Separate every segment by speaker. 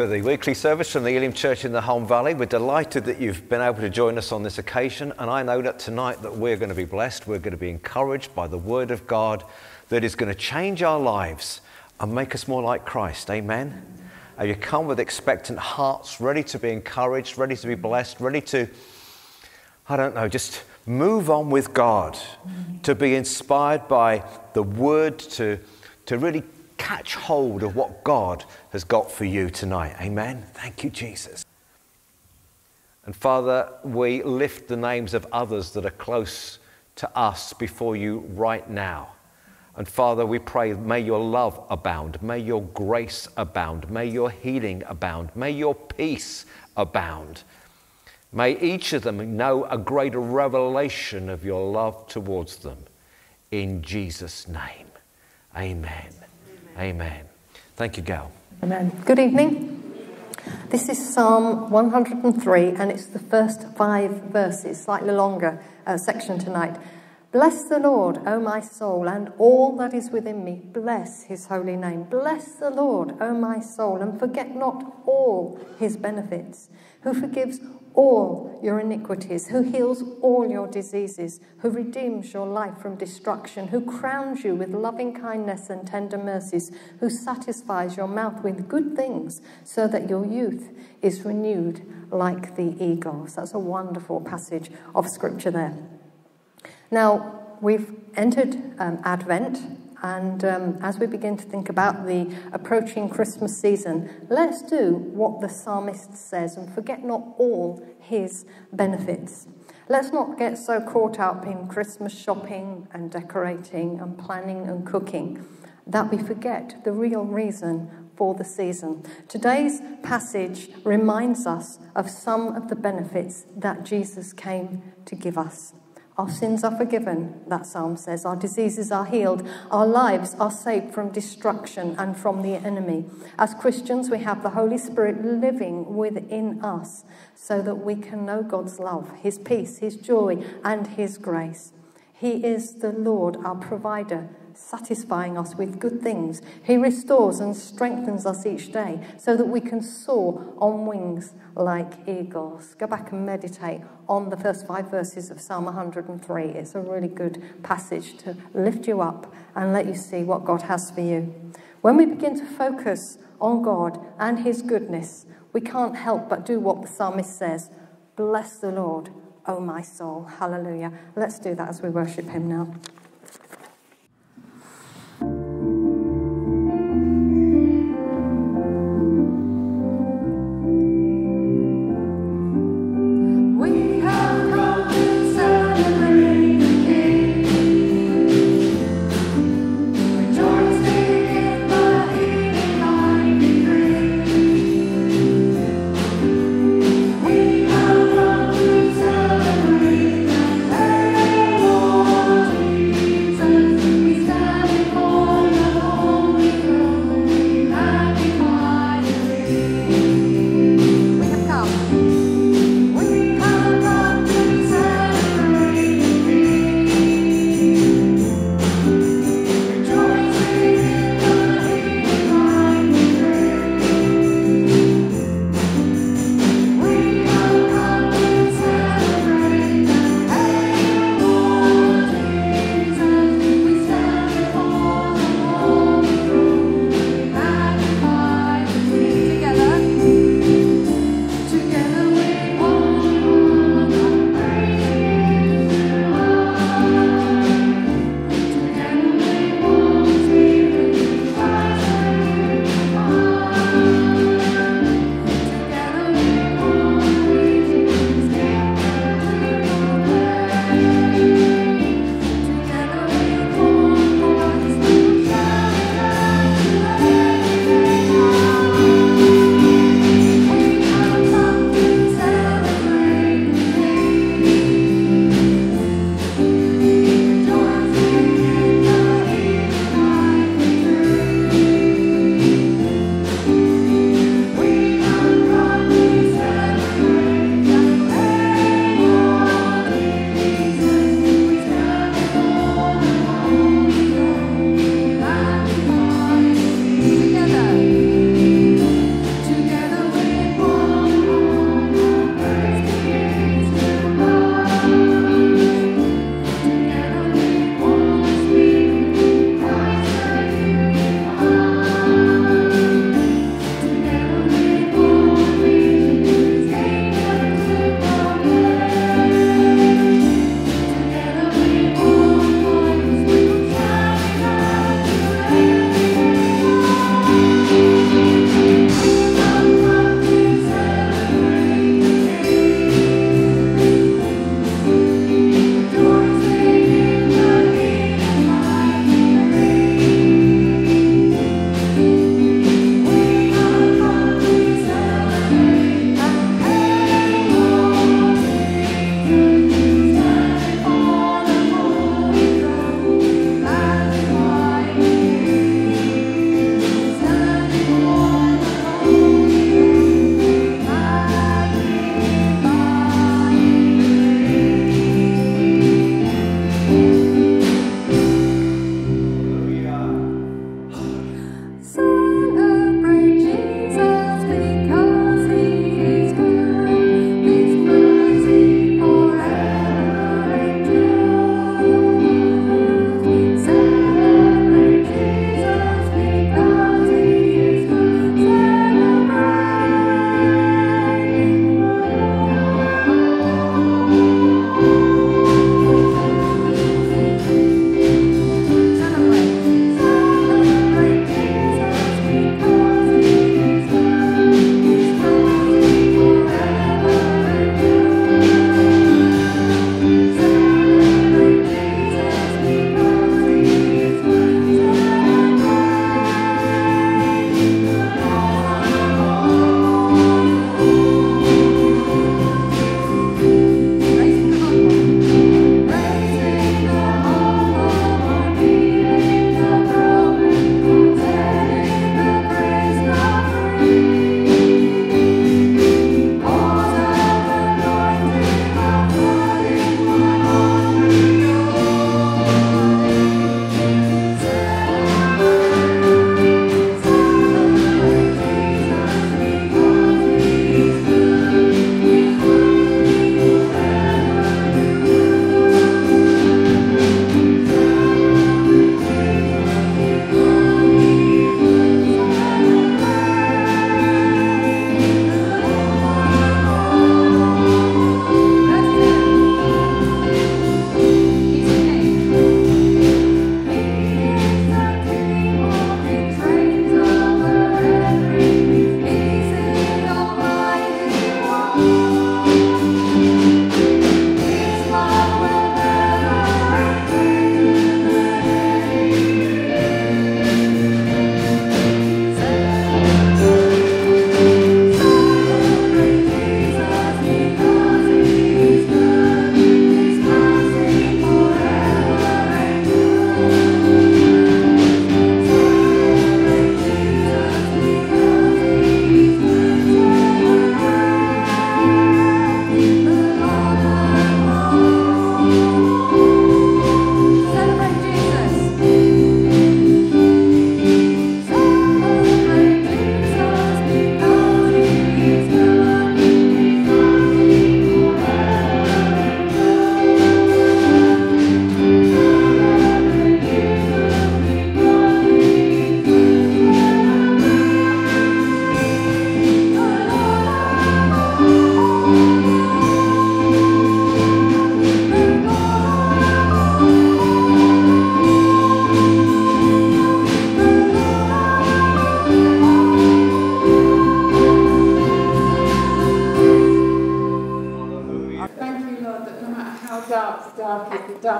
Speaker 1: To the weekly service from the Elim Church in the Holme Valley. We're delighted that you've been able to join us on this occasion, and I know that tonight that we're going to be blessed. We're going to be encouraged by the Word of God that is going to change our lives and make us more like Christ. Amen. And you come with expectant hearts, ready to be encouraged, ready to be blessed, ready to, I don't know, just move on with God, to be inspired by the Word, to, to really catch hold of what God has got for you tonight. Amen. Thank you, Jesus. And Father, we lift the names of others that are close to us before you right now. And Father, we pray, may your love abound, may your grace abound, may your healing abound, may your peace abound. May each of them know a greater revelation of your love towards them. In Jesus' name, amen. Amen. Thank you, Gail.
Speaker 2: Amen. Good evening. This is Psalm 103, and it's the first five verses, slightly longer uh, section tonight. Bless the Lord, O my soul, and all that is within me. Bless his holy name. Bless the Lord, O my soul, and forget not all his benefits, who forgives all your iniquities, who heals all your diseases, who redeems your life from destruction, who crowns you with loving kindness and tender mercies, who satisfies your mouth with good things, so that your youth is renewed like the eagles. That's a wonderful passage of scripture there. Now, we've entered um, Advent, and um, as we begin to think about the approaching Christmas season, let's do what the psalmist says and forget not all his benefits. Let's not get so caught up in Christmas shopping and decorating and planning and cooking that we forget the real reason for the season. Today's passage reminds us of some of the benefits that Jesus came to give us. Our sins are forgiven, that psalm says. Our diseases are healed. Our lives are saved from destruction and from the enemy. As Christians, we have the Holy Spirit living within us so that we can know God's love, His peace, His joy, and His grace. He is the Lord, our provider, satisfying us with good things. He restores and strengthens us each day so that we can soar on wings like eagles. Go back and meditate on the first five verses of Psalm 103. It's a really good passage to lift you up and let you see what God has for you. When we begin to focus on God and His goodness, we can't help but do what the psalmist says Bless the Lord, O my soul. Hallelujah. Let's do that as we worship Him now.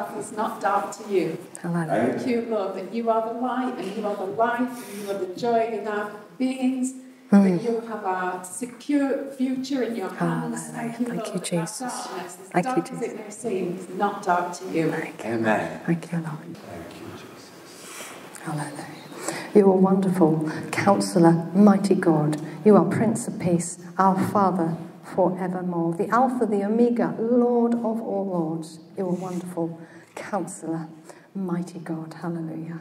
Speaker 3: Path is not dark to you.
Speaker 2: Hallelujah.
Speaker 3: Thank you, Lord, that you are the light and you are the life and you are the joy in our beings. That mm. you have our secure future in your oh, hands.
Speaker 2: Hallelujah.
Speaker 3: Thank you,
Speaker 2: Thank
Speaker 3: Lord.
Speaker 2: you, Jesus.
Speaker 3: Darkness, as
Speaker 2: Thank you,
Speaker 3: dark as it may seem, is not dark to you.
Speaker 4: Amen.
Speaker 2: Thank you, Lord. Thank you, Jesus. Hallelujah. You are wonderful, Counselor, mighty God. You are Prince of Peace, our Father forevermore. The Alpha, the Omega, Lord of all lords. You are wonderful, Counselor, mighty God. Hallelujah.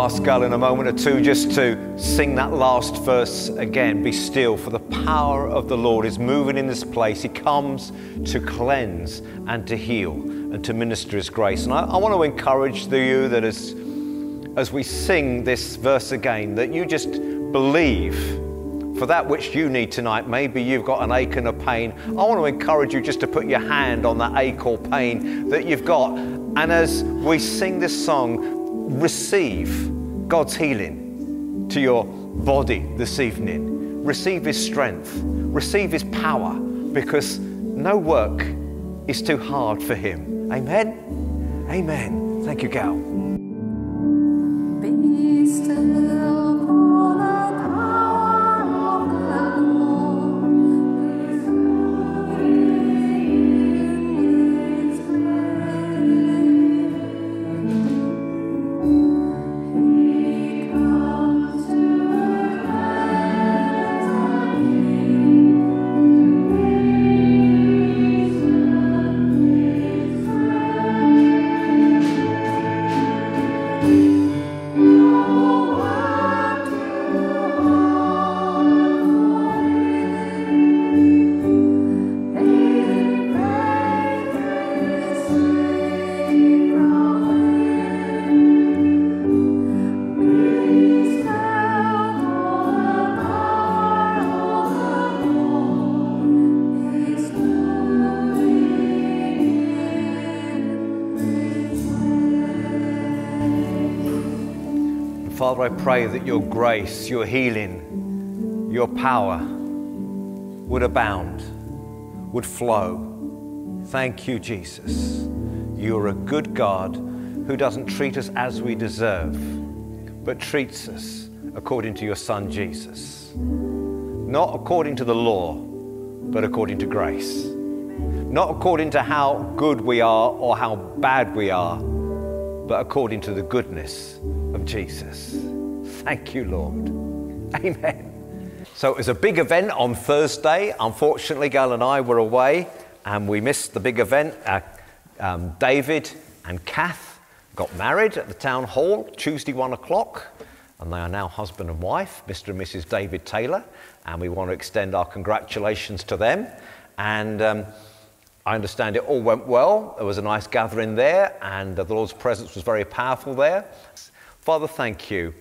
Speaker 1: Gail in a moment or two just to sing that last verse again. Be still, for the power of the Lord is moving in this place. He comes to cleanse and to heal and to minister His grace. And I, I want to encourage you that as, as we sing this verse again, that you just believe for that which you need tonight. Maybe you've got an ache and a pain. I want to encourage you just to put your hand on that ache or pain that you've got. And as we sing this song, receive God's healing to your body this evening. Receive His strength, receive His power, because no work is too hard for Him. Amen? Amen. Thank you, Gail. Pray that your grace, your healing, your power would abound, would flow. Thank you, Jesus. You're a good God who doesn't treat us as we deserve, but treats us according to your Son, Jesus. Not according to the law, but according to grace. Not according to how good we are or how bad we are, but according to the goodness of Jesus. Thank you, Lord. Amen. So it was a big event on Thursday. Unfortunately, Gail and I were away and we missed the big event. Uh, um, David and Kath got married at the town hall Tuesday, one o'clock, and they are now husband and wife, Mr. and Mrs. David Taylor. And we want to extend our congratulations to them. And um, I understand it all went well. There was a nice gathering there, and the Lord's presence was very powerful there. Father, thank you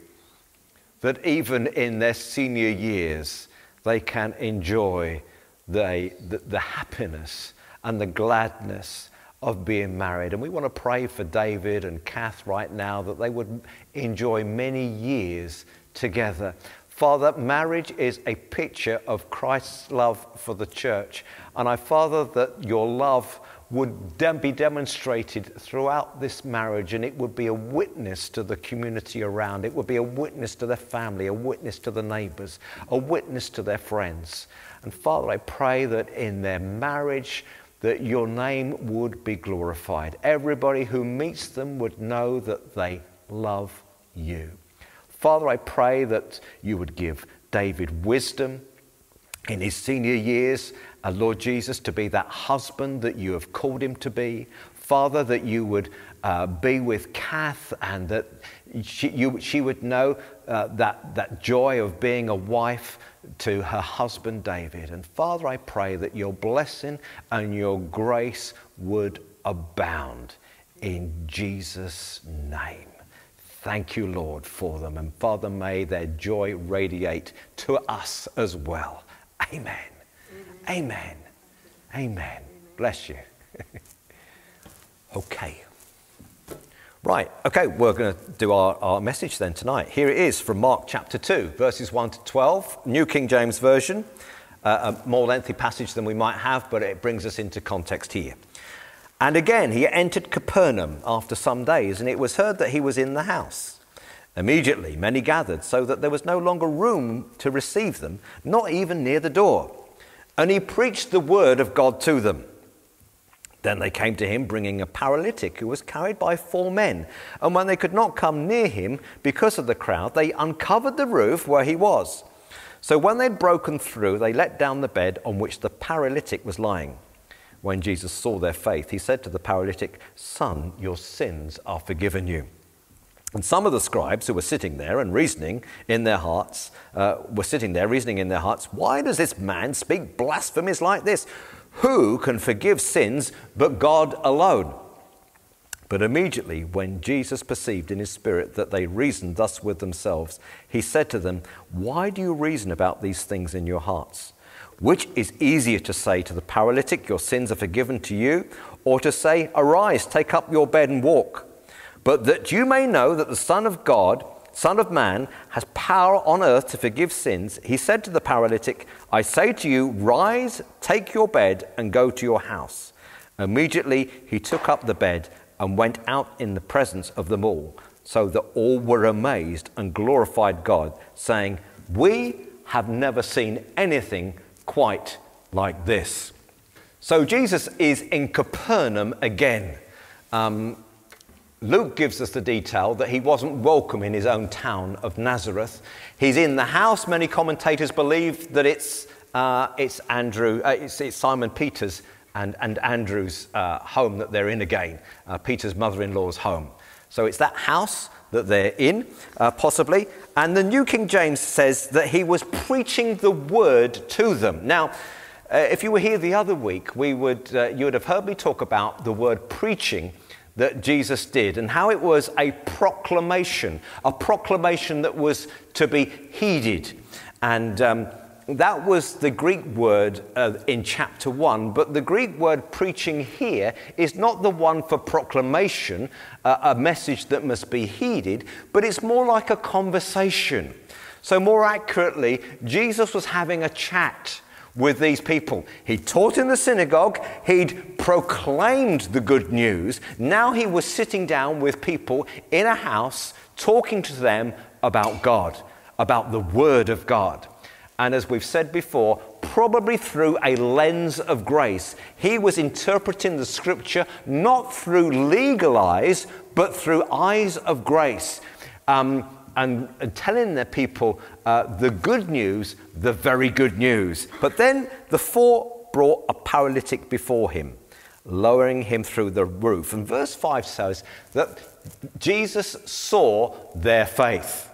Speaker 1: that even in their senior years, they can enjoy the, the, the, happiness and the gladness of being married. And we want to pray for David and Kath right now that they would enjoy many years together. Father, marriage is a picture of Christ's love for the church. And I, Father, that your love would be demonstrated throughout this marriage and it would be a witness to the community around. It would be a witness to their family, a witness to the neighbors, a witness to their friends. And Father, I pray that in their marriage, that your name would be glorified. Everybody who meets them would know that they love you. Father, I pray that you would give David wisdom in his senior years, uh, Lord Jesus, to be that husband that you have called him to be. Father, that you would uh, be with Kath and that she, you, she would know uh, that, that joy of being a wife to her husband David. And Father, I pray that your blessing and your grace would abound in Jesus' name. Thank you, Lord, for them. And Father, may their joy radiate to us as well. Amen. Amen. Amen. Bless you. okay. Right, okay, we're going to do our, our message then tonight. Here it is from Mark chapter 2, verses 1 to 12, New King James Version. Uh, a more lengthy passage than we might have, but it brings us into context here. And again, he entered Capernaum after some days, and it was heard that he was in the house. Immediately, many gathered, so that there was no longer room to receive them, not even near the door. And he preached the word of God to them. Then they came to him, bringing a paralytic who was carried by four men. And when they could not come near him because of the crowd, they uncovered the roof where he was. So when they'd broken through, they let down the bed on which the paralytic was lying. When Jesus saw their faith, he said to the paralytic, Son, your sins are forgiven you. And some of the scribes who were sitting there and reasoning in their hearts uh, were sitting there reasoning in their hearts, why does this man speak blasphemies like this? Who can forgive sins but God alone? But immediately, when Jesus perceived in his spirit that they reasoned thus with themselves, he said to them, Why do you reason about these things in your hearts? Which is easier to say to the paralytic, Your sins are forgiven to you, or to say, Arise, take up your bed and walk? But that you may know that the Son of God, Son of Man, has power on earth to forgive sins, he said to the paralytic, I say to you, rise, take your bed, and go to your house. Immediately he took up the bed and went out in the presence of them all, so that all were amazed and glorified God, saying, We have never seen anything quite like this. So Jesus is in Capernaum again. Um, Luke gives us the detail that he wasn't welcome in his own town of Nazareth. He's in the house. Many commentators believe that it's, uh, it's Andrew, uh, it's, it's, Simon Peter's and, and Andrew's uh, home that they're in again, uh, Peter's mother in law's home. So it's that house that they're in, uh, possibly. And the New King James says that he was preaching the word to them. Now, uh, if you were here the other week, we would, you would have heard me talk about the word preaching that Jesus did and how it was a proclamation, a proclamation that was to be heeded. And um, that was the Greek word uh, in chapter 1, but the Greek word preaching here is not the one for proclamation, uh, a message that must be heeded, but it's more like a conversation. So, more accurately, Jesus was having a chat with these people. He taught in the synagogue, he'd proclaimed the good news. Now he was sitting down with people in a house talking to them about God, about the Word of God. And as we've said before, probably through a lens of grace, he was interpreting the scripture not through legal eyes, but through eyes of grace. Um, and, and telling their people uh, the good news, the very good news. But then the four brought a paralytic before him, lowering him through the roof. And verse 5 says that Jesus saw their faith.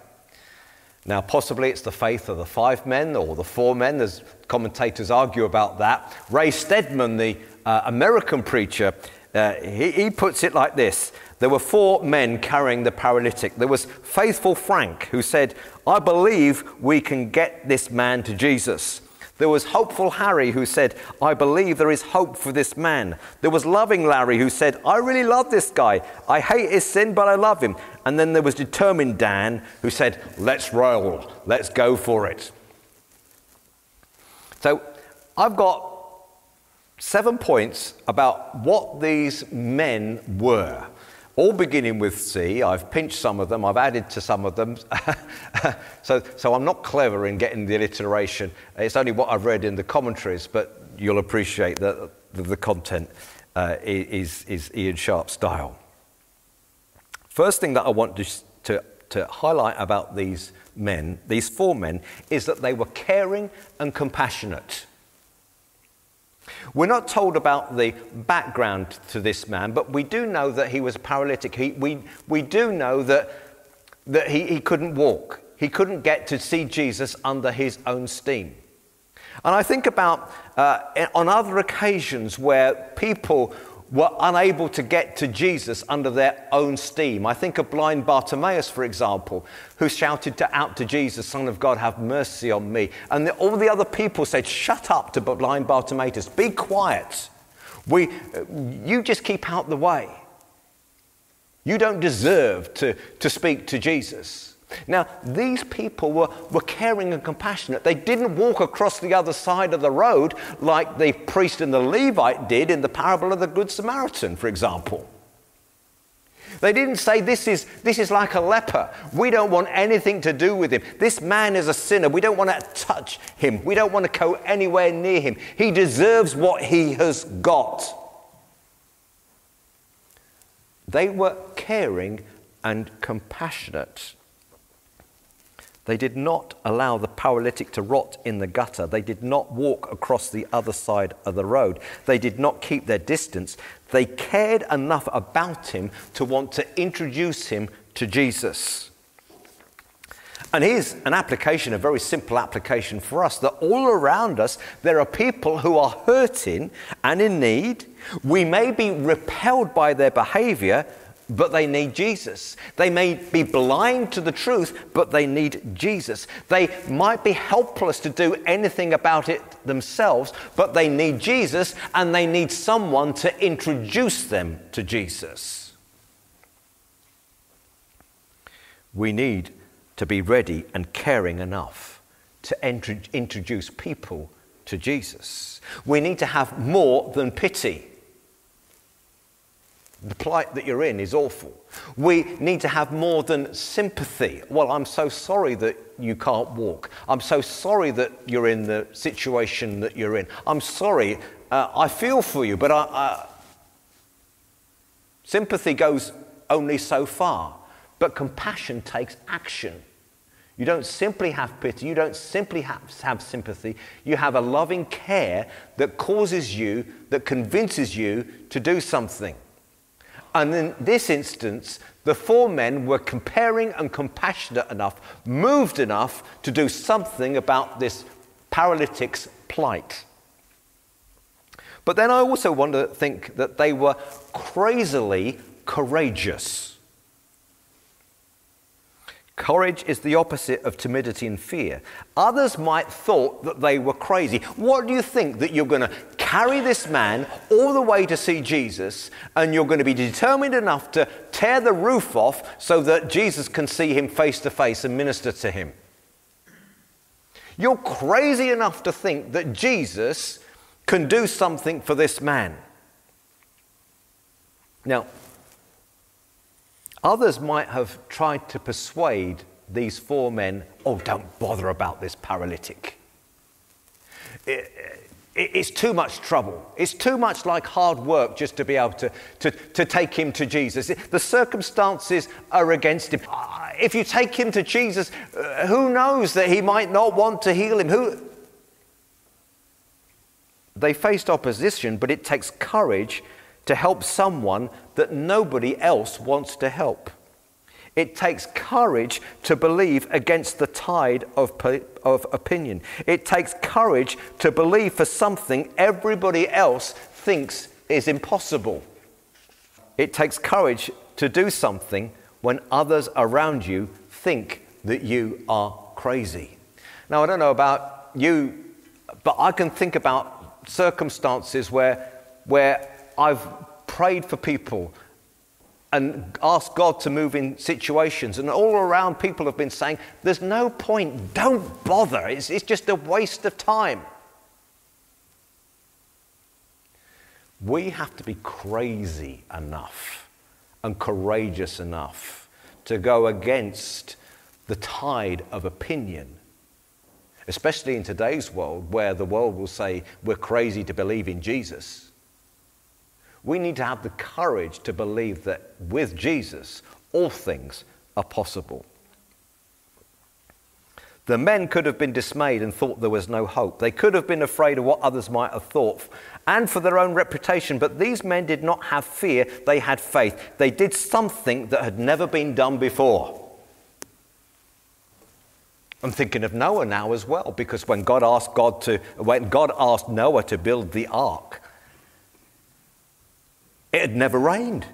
Speaker 1: Now, possibly it's the faith of the five men or the four men. as commentators argue about that. Ray Stedman, the uh, American preacher, uh, he, he puts it like this there were four men carrying the paralytic. There was faithful Frank, who said, I believe we can get this man to Jesus. There was hopeful Harry, who said, I believe there is hope for this man. There was loving Larry, who said, I really love this guy. I hate his sin, but I love him. And then there was determined Dan, who said, Let's roll, let's go for it. So I've got seven points about what these men were all beginning with C. I've pinched some of them, I've added to some of them. so, so I'm not clever in getting the alliteration. It's only what I've read in the commentaries, but you'll appreciate that the, the content uh, is, is Ian Sharp's style. First thing that I want to, to, to highlight about these men, these four men, is that they were caring and compassionate. We're not told about the background to this man, but we do know that he was paralytic. He, we, we do know that, that he, he couldn't walk. He couldn't get to see Jesus under his own steam. And I think about uh, on other occasions where people were unable to get to Jesus under their own steam. I think of blind Bartimaeus, for example, who shouted to, out to Jesus, Son of God, have mercy on me. And the, all the other people said, Shut up to blind Bartimaeus, be quiet. We, uh, you just keep out the way. You don't deserve to, to speak to Jesus. Now, these people were, were caring and compassionate. They didn't walk across the other side of the road like the priest and the Levite did in the parable of the Good Samaritan, for example. They didn't say, this is, this is like a leper. We don't want anything to do with him. This man is a sinner. We don't want to touch him. We don't want to go anywhere near him. He deserves what he has got. They were caring and compassionate. They did not allow the paralytic to rot in the gutter. They did not walk across the other side of the road. They did not keep their distance. They cared enough about him to want to introduce him to Jesus. And here's an application, a very simple application for us that all around us there are people who are hurting and in need. We may be repelled by their behavior, but they need Jesus. They may be blind to the truth, but they need Jesus. They might be helpless to do anything about it themselves, but they need Jesus and they need someone to introduce them to Jesus. We need to be ready and caring enough to introduce people to Jesus. We need to have more than pity. The plight that you're in is awful. We need to have more than sympathy. Well, I'm so sorry that you can't walk. I'm so sorry that you're in the situation that you're in. I'm sorry. Uh, I feel for you, but I, I... sympathy goes only so far. But compassion takes action. You don't simply have pity, you don't simply have, have, sympathy, you have a loving care that causes you, that convinces you to do something. And in this instance, the four men were comparing and compassionate enough, moved enough to do something about this paralytic's plight. But then I also to think that they were crazily courageous. Courage is the opposite of timidity and fear. Others might thought that they were crazy. What do you think that you're going to carry this man all the way to see Jesus and you're going to be determined enough to tear the roof off so that Jesus can see him face to face and minister to him? You're crazy enough to think that Jesus can do something for this man. Now, Others might have tried to persuade these four men, oh, don't bother about this paralytic. It, it, it's too much trouble. It's too much like hard work just to be able to, to, to take him to Jesus. The circumstances are against him. If you take him to Jesus, uh, who knows that he might not want to heal him? Who? They faced opposition, but it takes courage to help someone that nobody else wants to help. It takes courage to believe against the tide of, of opinion. It takes courage to believe for something everybody else thinks is impossible. It takes courage to do something when others around you think that you are crazy. Now, I don't know about you, but I can think about circumstances where, where I've prayed for people and ask God to move in situations, and all around people have been saying, There's no point, don't bother, it's, it's just a waste of time. We have to be crazy enough and courageous enough to go against the tide of opinion, especially in today's world where the world will say we're crazy to believe in Jesus. We need to have the courage to believe that with Jesus, all things are possible. The men could have been dismayed and thought there was no hope. They could have been afraid of what others might have thought and for their own reputation. But these men did not have fear, they had faith. They did something that had never been done before. I'm thinking of Noah now as well, because when God asked God to, when God asked Noah to build the ark, it had never rained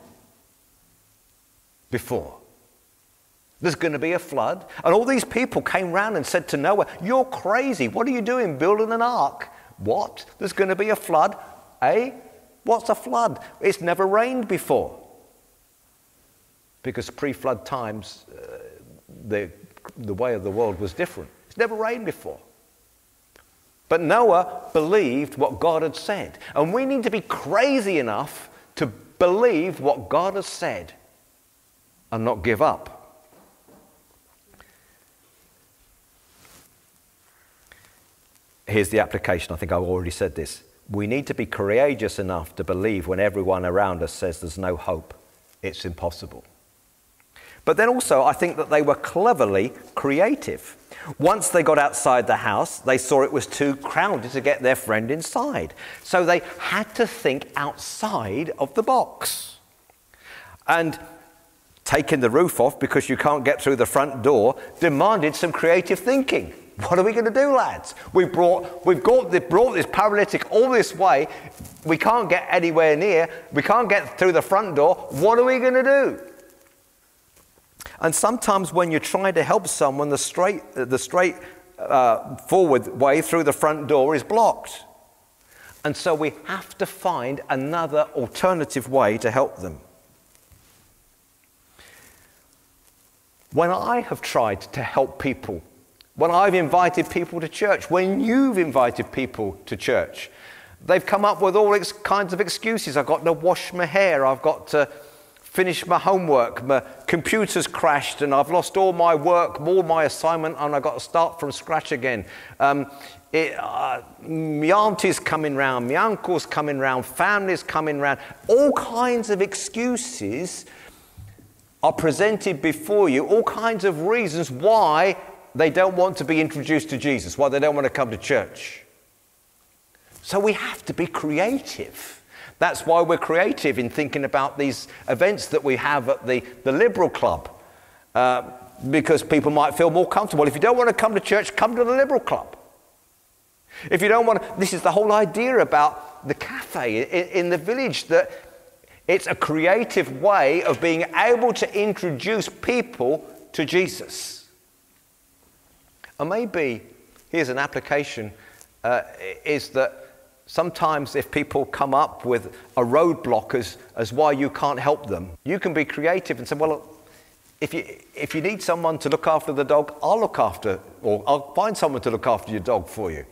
Speaker 1: before. There's going to be a flood. And all these people came round and said to Noah, You're crazy. What are you doing building an ark? What? There's going to be a flood? Eh? What's a flood? It's never rained before. Because pre flood times, uh, the, the way of the world was different. It's never rained before. But Noah believed what God had said. And we need to be crazy enough to believe what God has said and not give up. Here's the application. I think I've already said this. We need to be courageous enough to believe when everyone around us says there's no hope, it's impossible. But then also, I think that they were cleverly creative. Once they got outside the house, they saw it was too crowded to get their friend inside. So they had to think outside of the box. And taking the roof off because you can't get through the front door demanded some creative thinking. What are we going to do, lads? We brought, we've got, brought this paralytic all this way. We can't get anywhere near. We can't get through the front door. What are we going to do? And sometimes when you're trying to help someone, the straight, the straight uh, forward way through the front door is blocked. And so we have to find another alternative way to help them. When I have tried to help people, when I've invited people to church, when you've invited people to church, they've come up with all kinds of excuses. I've got to wash my hair, I've got to finish my homework, my computer's crashed, and I've lost all my work, all my assignment, and I've got to start from scratch again. Um, it, uh, my auntie's coming round, my uncle's coming round, family's coming round. All kinds of excuses are presented before you, all kinds of reasons why they don't want to be introduced to Jesus, why they don't want to come to church. So we have to be creative. That's why we're creative in thinking about these events that we have at the, the Liberal Club, uh, because people might feel more comfortable. If you don't want to come to church, come to the Liberal Club. If you don't want to, this is the whole idea about the cafe in, in the village that it's a creative way of being able to introduce people to Jesus. And maybe here's an application uh, is that Sometimes, if people come up with a roadblock as, as why you can't help them, you can be creative and say, Well, if you, if you need someone to look after the dog, I'll look after, or I'll find someone to look after your dog for you.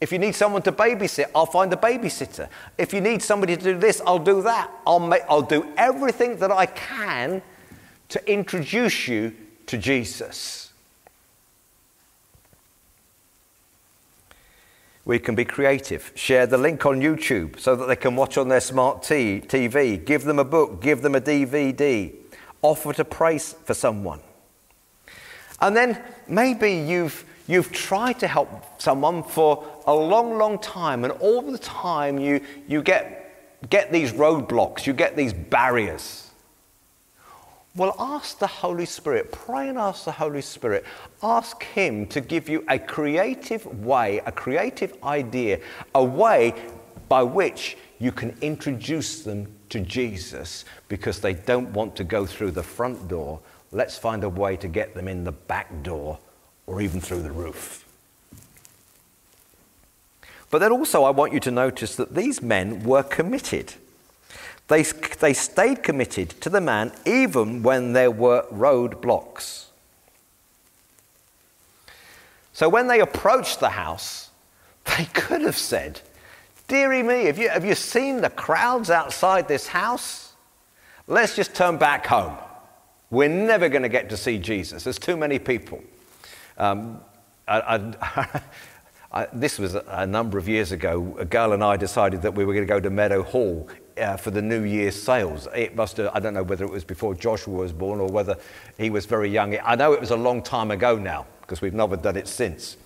Speaker 1: If you need someone to babysit, I'll find a babysitter. If you need somebody to do this, I'll do that. I'll, make, I'll do everything that I can to introduce you to Jesus. We can be creative. Share the link on YouTube so that they can watch on their smart t- TV. Give them a book, give them a DVD. Offer to pray for someone. And then maybe you've, you've tried to help someone for a long, long time, and all the time you, you get, get these roadblocks, you get these barriers. Well, ask the Holy Spirit, pray and ask the Holy Spirit. Ask Him to give you a creative way, a creative idea, a way by which you can introduce them to Jesus because they don't want to go through the front door. Let's find a way to get them in the back door or even through the roof. But then also, I want you to notice that these men were committed. They, they stayed committed to the man even when there were roadblocks. So when they approached the house, they could have said, Dearie me, have you, have you seen the crowds outside this house? Let's just turn back home. We're never going to get to see Jesus. There's too many people. Um, I, I, I, this was a, a number of years ago. A girl and I decided that we were going to go to Meadowhall uh, for the New Year's sales. It must have, I don't know whether it was before Joshua was born or whether he was very young. I know it was a long time ago now because we've never done it since.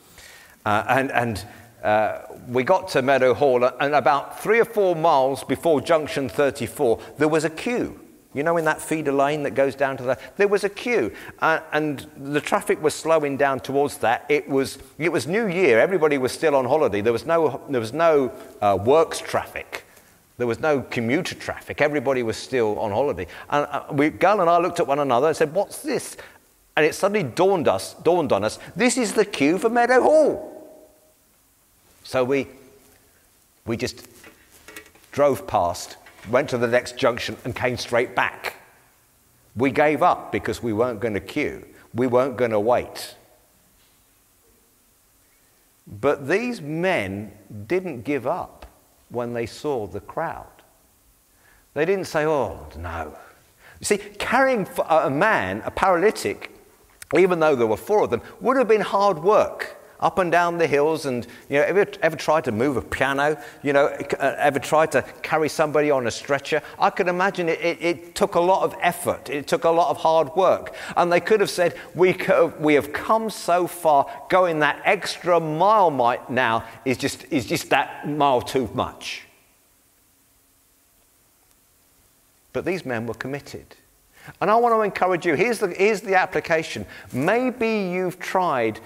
Speaker 1: Uh, and and uh, we got to Meadowhall, and about three or four miles before junction 34, there was a queue. You know, in that feeder lane that goes down to the, there was a queue, uh, and the traffic was slowing down towards that. It was, it was New Year. Everybody was still on holiday. There was no, there was no uh, works traffic. There was no commuter traffic. Everybody was still on holiday. And uh, we, Gail and I looked at one another and said, What's this? And it suddenly dawned, us, dawned on us this is the queue for Meadowhall. So we, we just drove past, went to the next junction, and came straight back. We gave up because we weren't going to queue, we weren't going to wait. But these men didn't give up when they saw the crowd. They didn't say, oh, no. You see, carrying a man, a paralytic, even though there were four of them, would have been hard work up and down the hills and you know ever, ever tried to move a piano you know uh, ever tried to carry somebody on a stretcher? I can imagine it, it, it took a lot of effort. It took a lot of hard work. And they could have said we, could, we have come so far. Going that extra mile might now is just, is just that mile too much. But these men were committed. And I want to encourage you. Here's the, here's the application. Maybe you've tried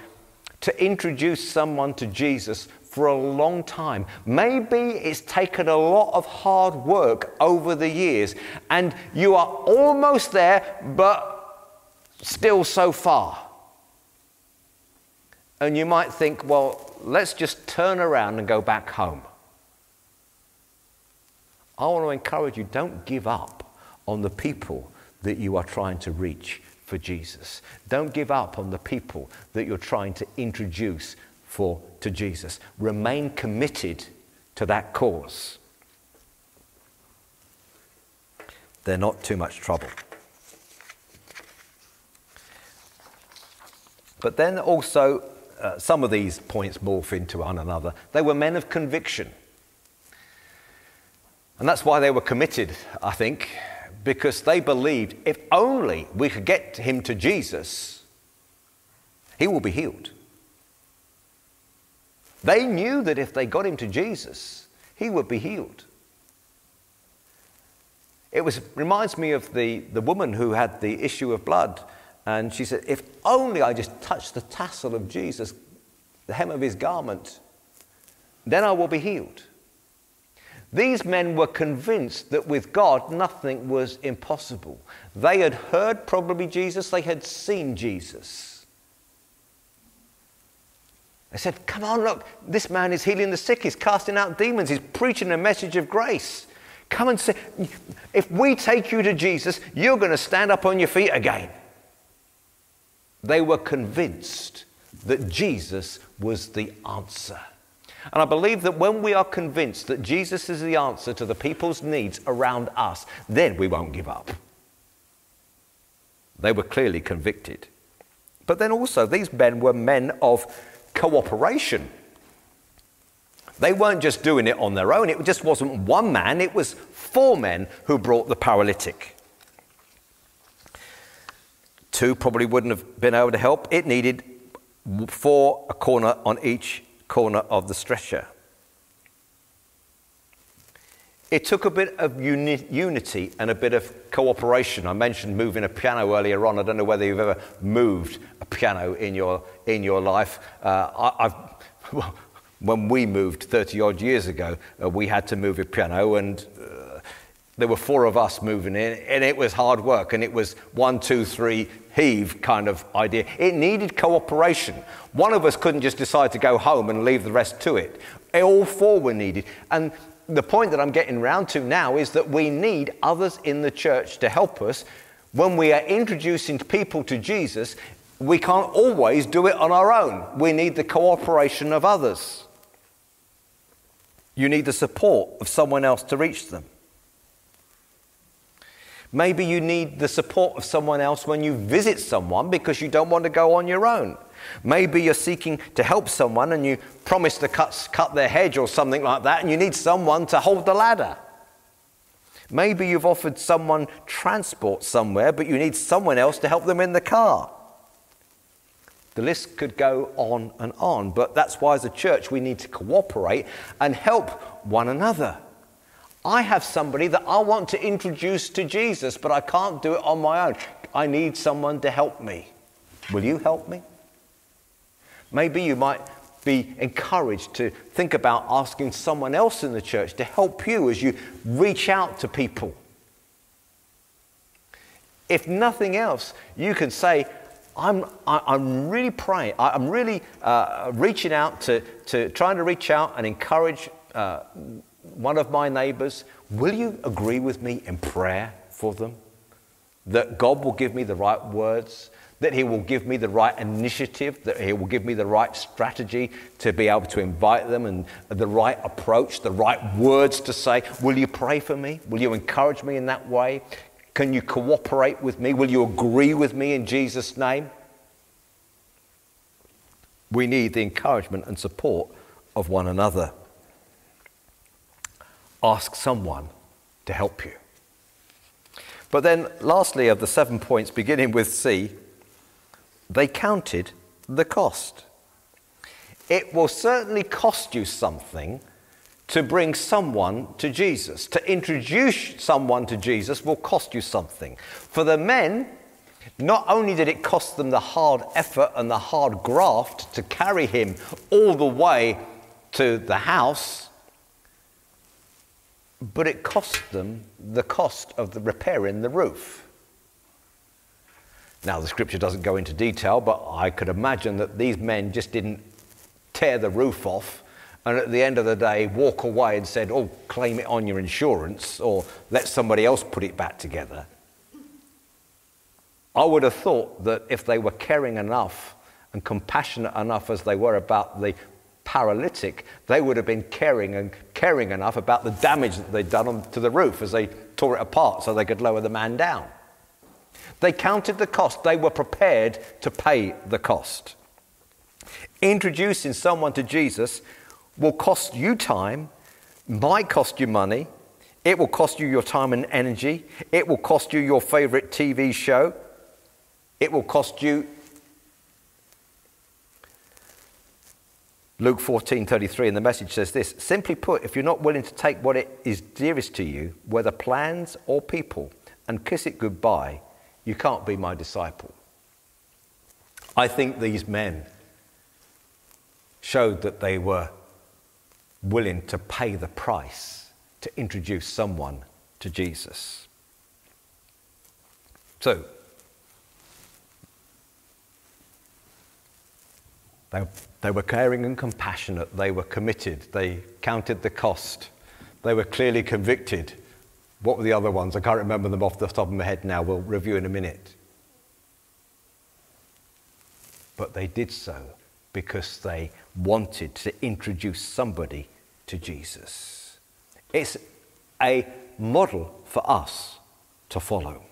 Speaker 1: to introduce someone to Jesus for a long time. Maybe it's taken a lot of hard work over the years, and you are almost there, but still so far. And you might think, well, let's just turn around and go back home. I want to encourage you don't give up on the people that you are trying to reach for Jesus. Don't give up on the people that you're trying to introduce for to Jesus. Remain committed to that cause. They're not too much trouble. But then also, uh, some of these points morph into one another. They were men of conviction. And that's why they were committed, I think, because they believed if only we could get him to Jesus, he will be healed. They knew that if they got him to Jesus, he would be healed. It was, reminds me of the, the woman who had the issue of blood. And she said, If only I just touch the tassel of Jesus, the hem of his garment, then I will be healed. These men were convinced that with God nothing was impossible. They had heard probably Jesus, they had seen Jesus. They said, Come on, look, this man is healing the sick, he's casting out demons, he's preaching a message of grace. Come and say, if we take you to Jesus, you're going to stand up on your feet again. They were convinced that Jesus was the answer. And I believe that when we are convinced that Jesus is the answer to the people's needs around us, then we won't give up. They were clearly convicted. But then also, these men were men of cooperation. They weren't just doing it on their own, it just wasn't one man, it was four men who brought the paralytic. Two probably wouldn't have been able to help. It needed four, a corner on each corner of the stretcher. It took a bit of uni- unity and a bit of cooperation. I mentioned moving a piano earlier on. I don't know whether you've ever moved a piano in your, in your life. Uh, I, well, when we moved 30 odd years ago, uh, we had to move a piano, and uh, there were four of us moving in, and it was hard work, and it was one, two, three, heave kind of idea. It needed cooperation. One of us couldn't just decide to go home and leave the rest to it. All four were needed. And the point that I'm getting round to now is that we need others in the church to help us. When we are introducing people to Jesus, we can't always do it on our own. We need the cooperation of others. You need the support of someone else to reach them. Maybe you need the support of someone else when you visit someone because you don't want to go on your own. Maybe you're seeking to help someone and you promise to cut, cut their hedge or something like that, and you need someone to hold the ladder. Maybe you've offered someone transport somewhere, but you need someone else to help them in the car. The list could go on and on, but that's why, as a church, we need to cooperate and help one another. I have somebody that I want to introduce to Jesus, but I can't do it on my own. I need someone to help me. Will you help me? Maybe you might be encouraged to think about asking someone else in the church to help you as you reach out to people. If nothing else, you can say, I'm, I, am really praying, I, am really uh, reaching out to, to trying to reach out and encourage uh, one of my neighbors. Will you agree with me in prayer for them? That God will give me the right words, that He will give me the right initiative, that He will give me the right strategy to be able to invite them and the right approach, the right words to say. Will you pray for me? Will you encourage me in that way? Can you cooperate with me? Will you agree with me in Jesus' name? We need the encouragement and support of one another. Ask someone to help you. But then, lastly, of the seven points, beginning with C, they counted the cost. It will certainly cost you something to bring someone to Jesus. To introduce someone to Jesus will cost you something. For the men, not only did it cost them the hard effort and the hard graft to carry him all the way to the house, but it cost them the cost of the repairing the roof. Now, the scripture doesn't go into detail, but I could imagine that these men just didn't tear the roof off and at the end of the day walk away and said, Oh, claim it on your insurance or let somebody else put it back together. I would have thought that if they were caring enough and compassionate enough as they were about the paralytic, they would have been caring and caring enough about the damage that they'd done to the roof as they tore it apart so they could lower the man down. They counted the cost, they were prepared to pay the cost. Introducing someone to Jesus will cost you time, might cost you money, it will cost you your time and energy, it will cost you your favorite TV show, it will cost you. Luke 14:33 and the message says this simply put if you're not willing to take what it is dearest to you whether plans or people and kiss it goodbye you can't be my disciple I think these men showed that they were willing to pay the price to introduce someone to Jesus. So, they, they were caring and compassionate, they were committed, they counted the cost, they were clearly convicted. What were the other ones? I can't remember them off the top of my head now, we'll review in a minute. But they did so because they wanted to introduce somebody to Jesus. It's a model for us to follow.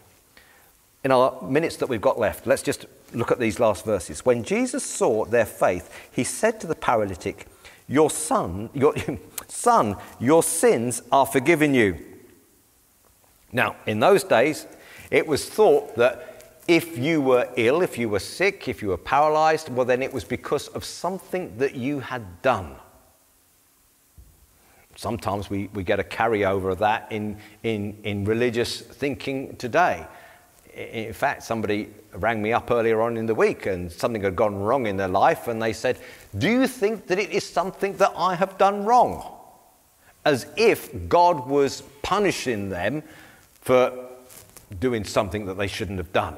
Speaker 1: In our minutes that we've got left, let's just look at these last verses. When Jesus saw their faith, he said to the paralytic, Your son, your son, your sins are forgiven you. Now, in those days, it was thought that if you were ill, if you were sick, if you were paralyzed, well, then it was because of something that you had done. Sometimes we, we get a carryover of that in, in, in religious thinking today. In fact, somebody rang me up earlier on in the week and something had gone wrong in their life, and they said, Do you think that it is something that I have done wrong? As if God was punishing them for doing something that they shouldn't have done.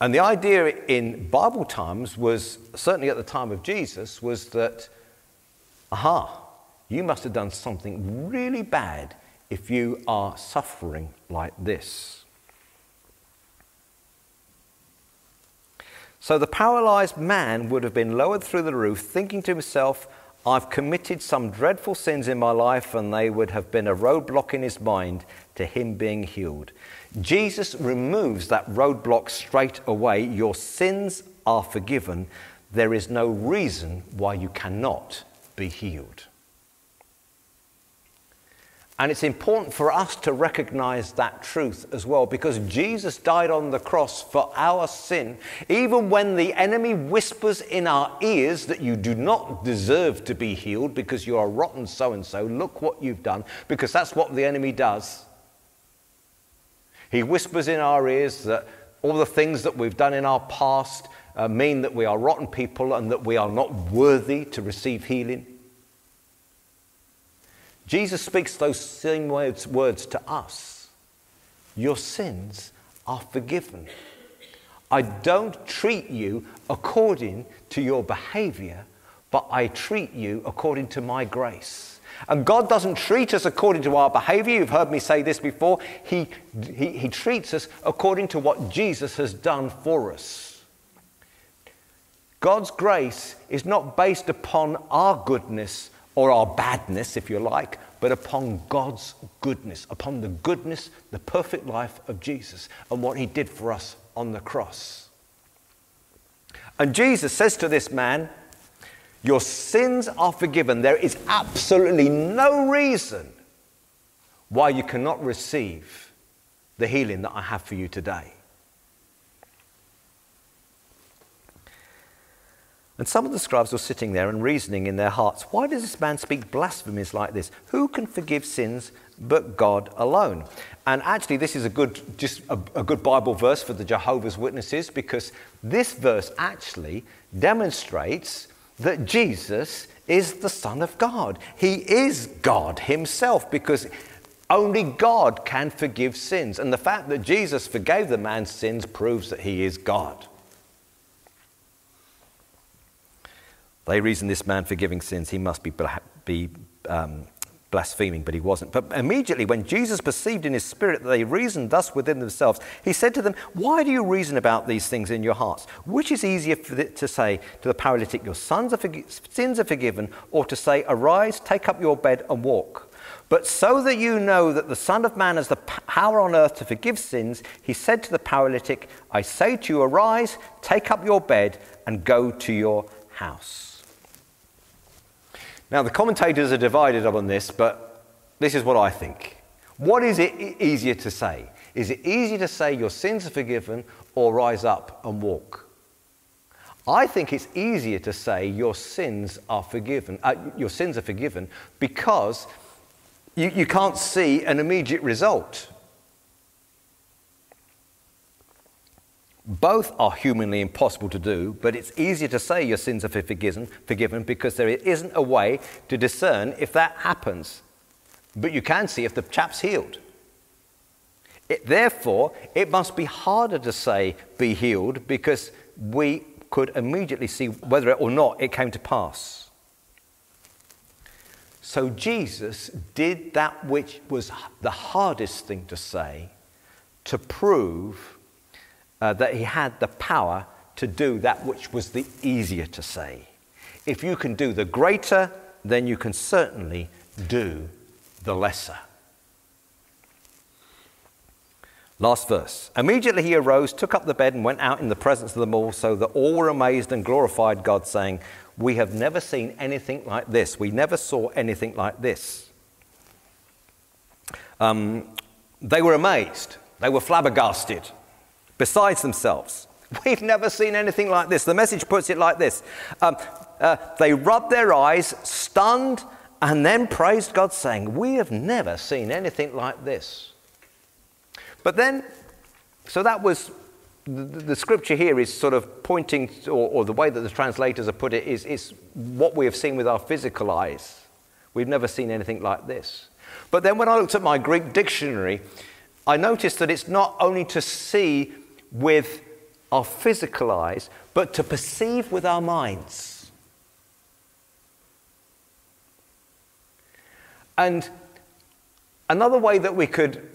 Speaker 1: And the idea in Bible times was, certainly at the time of Jesus, was that, aha, you must have done something really bad if you are suffering like this. So the paralyzed man would have been lowered through the roof, thinking to himself, I've committed some dreadful sins in my life, and they would have been a roadblock in his mind to him being healed. Jesus removes that roadblock straight away. Your sins are forgiven. There is no reason why you cannot be healed. And it's important for us to recognize that truth as well because Jesus died on the cross for our sin. Even when the enemy whispers in our ears that you do not deserve to be healed because you are rotten so and so, look what you've done, because that's what the enemy does. He whispers in our ears that all the things that we've done in our past uh, mean that we are rotten people and that we are not worthy to receive healing. Jesus speaks those same words, words to us. Your sins are forgiven. I don't treat you according to your behavior, but I treat you according to my grace. And God doesn't treat us according to our behavior. You've heard me say this before. He, he, he treats us according to what Jesus has done for us. God's grace is not based upon our goodness or our badness, if you like, but upon God's goodness, upon the goodness, the perfect life of Jesus and what he did for us on the cross. And Jesus says to this man, Your sins are forgiven. There is absolutely no reason why you cannot receive the healing that I have for you today. And some of the scribes were sitting there and reasoning in their hearts, Why does this man speak blasphemies like this? Who can forgive sins but God alone? And actually, this is a good, just a, a good Bible verse for the Jehovah's Witnesses because this verse actually demonstrates that Jesus is the Son of God. He is God Himself because only God can forgive sins. And the fact that Jesus forgave the man's sins proves that He is God. They reasoned this man forgiving sins, he must be, be um, blaspheming, but he wasn't. But immediately, when Jesus perceived in his spirit that they reasoned thus within themselves, he said to them, Why do you reason about these things in your hearts? Which is easier to say to the paralytic, Your sons are sins are forgiven, or to say, Arise, take up your bed, and walk? But so that you know that the Son of Man has the power on earth to forgive sins, he said to the paralytic, I say to you, Arise, take up your bed, and go to your house. Now, the commentators are divided on this, but this is what I think. What is it easier to say? Is it easier to say your sins are forgiven or rise up and walk? I think it's easier to say your sins are forgiven. Uh, your sins are forgiven because you, you can't see an immediate result. Both are humanly impossible to do, but it's easier to say your sins are forgiven, forgiven because there isn't a way to discern if that happens. But you can see if the chap's healed. It, therefore, it must be harder to say be healed because we could immediately see whether or not it came to pass. So Jesus did that which was the hardest thing to say to prove uh, that he had the power to do that which was the easier to say. If you can do the greater, then you can certainly do the lesser. Last verse. Immediately he arose, took up the bed, and went out in the presence of them all, so that all were amazed and glorified God, saying, We have never seen anything like this. We never saw anything like this. Um, they were amazed. They were flabbergasted besides themselves. We've never seen anything like this. The message puts it like this um, uh, They rubbed their eyes, stunned, and then praised God, saying, We have never seen anything like this. But then, so that was the, the scripture here is sort of pointing, or, or, the way that the translators have put it is, is what we have seen with our physical eyes. We've never seen anything like this. But then when I looked at my Greek dictionary, I noticed that it's not only to see with our physical eyes, but to perceive with our minds. And another way that we could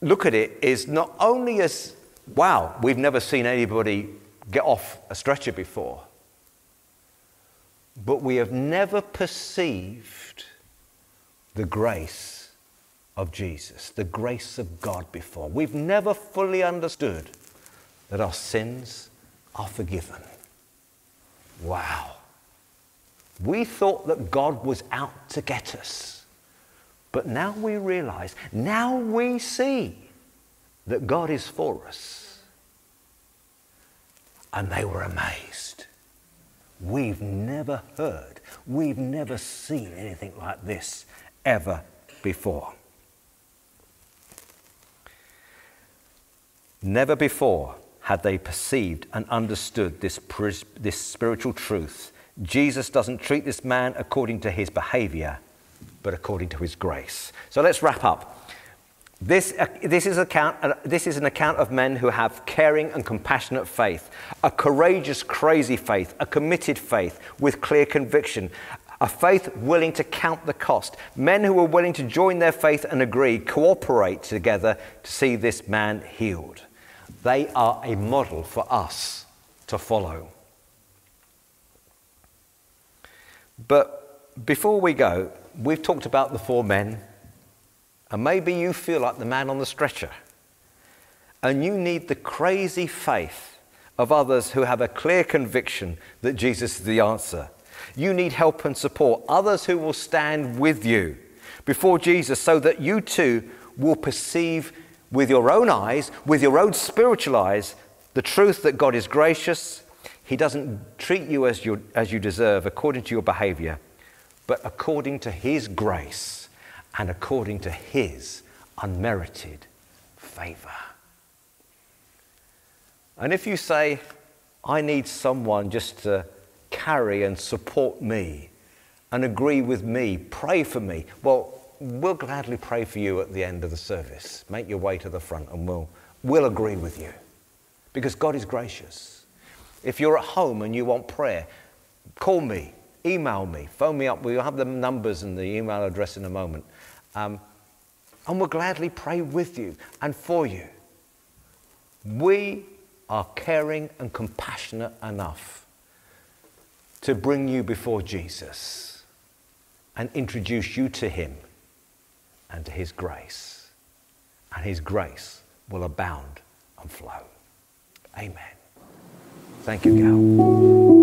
Speaker 1: look at it is not only as, wow, we've never seen anybody get off a stretcher before, but we have never perceived the grace of Jesus, the grace of God before. We've never fully understood that our sins are forgiven. Wow. We thought that God was out to get us. But now we realize, now we see that God is for us. And they were amazed. We've never heard, we've never seen anything like this ever before. Never before had they perceived and understood this, this spiritual truth. Jesus doesn't treat this man according to his behavior, but according to his grace. So let's wrap up. This, uh, this, is account, uh, this is an account of men who have caring and compassionate faith, a courageous, crazy faith, a committed faith with clear conviction, a faith willing to count the cost. Men who are willing to join their faith and agree, cooperate together to see this man healed. They are a model for us to follow. But before we go, we've talked about the four men, and maybe you feel like the man on the stretcher, and you need the crazy faith of others who have a clear conviction that Jesus is the answer. You need help and support, others who will stand with you before Jesus so that you too will perceive with your own eyes, with your own spiritual eyes, the truth that God is gracious, He doesn't treat you as you, as you deserve according to your behavior, but according to His grace and according to His unmerited favor. And if you say, I need someone just to carry and support me and agree with me, pray for me, well, we'll gladly pray for you at the end of the service. Make your way to the front and we'll, we'll agree with you because God is gracious. If you're at home and you want prayer, call me, email me, phone me up. We'll have the numbers and the email address in a moment. Um, and we'll gladly pray with you and for you. We are caring and compassionate enough to bring you before Jesus and introduce you to Him and to His grace. And His grace will abound and flow. Amen. Thank you, Gail.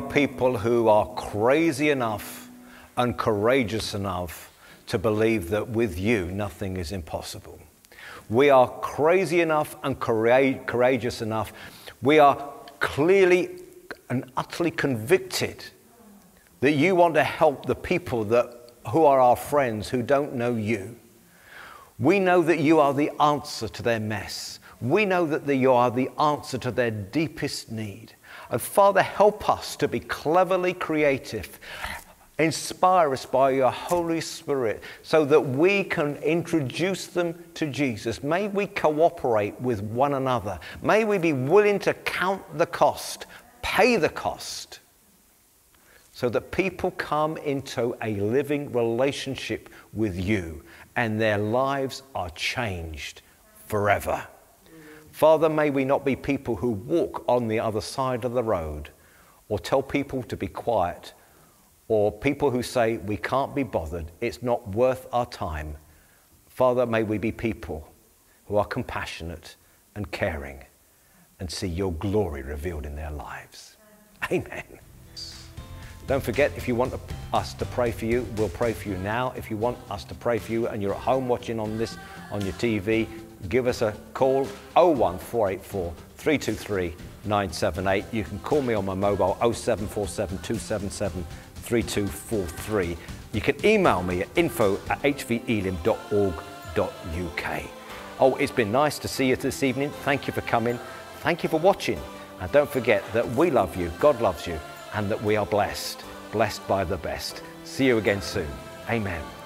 Speaker 1: Are people who are crazy enough and courageous enough to believe that with you nothing is impossible. We are crazy enough and courageous enough. We are clearly and utterly convicted that you want to help the people that, who are our friends who don't know you. We know that you are the answer to their mess. We know that the, you are the answer to their deepest need. And Father, help us to be cleverly creative. Inspire us by your Holy Spirit so that we can introduce them to Jesus. May we cooperate with one another. May we be willing to count the cost, pay the cost, so that people come into a living relationship with you and their lives are changed forever. Father, may we not be people who walk on the other side of the road or tell people to be quiet or people who say we can't be bothered, it's not worth our time. Father, may we be people who are compassionate and caring and see your glory revealed in their lives. Amen. Don't forget, if you want us to pray for you, we'll pray for you now. If you want us to pray for you and you're at home watching on this on your TV, give us a call 01484 323 978. You can call me on my mobile 0747 277 3243. You can email me at info at hvelim.org.uk. Oh, it's been nice to see you this evening. Thank you for coming. Thank you for watching. And don't forget that we love you, God loves you, and that we are blessed, blessed by the best. See you again soon. Amen.